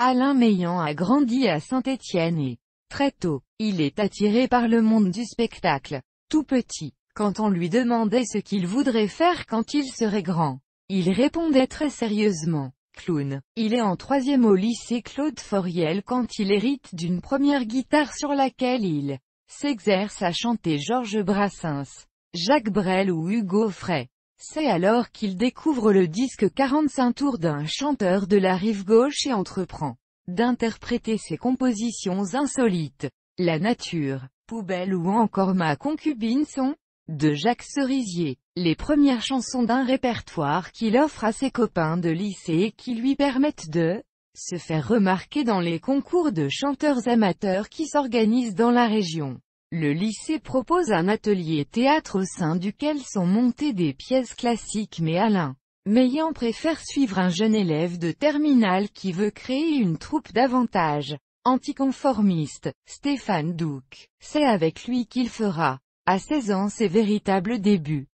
Alain Meillan a grandi à Saint-Étienne et, très tôt, il est attiré par le monde du spectacle. Tout petit, quand on lui demandait ce qu'il voudrait faire quand il serait grand, il répondait très sérieusement, clown. Il est en troisième au lycée Claude Foriel quand il hérite d'une première guitare sur laquelle il s'exerce à chanter Georges Brassens, Jacques Brel ou Hugo Frey. C'est alors qu'il découvre le disque 45 tours d'un chanteur de la rive gauche et entreprend d'interpréter ses compositions insolites. La nature, poubelle ou encore ma concubine sont de Jacques Cerisier, les premières chansons d'un répertoire qu'il offre à ses copains de lycée qui lui permettent de se faire remarquer dans les concours de chanteurs amateurs qui s'organisent dans la région. Le lycée propose un atelier théâtre au sein duquel sont montées des pièces classiques mais Alain Meillan préfère suivre un jeune élève de terminale qui veut créer une troupe davantage anticonformiste, Stéphane Douc. C'est avec lui qu'il fera, à 16 ans ses véritables débuts.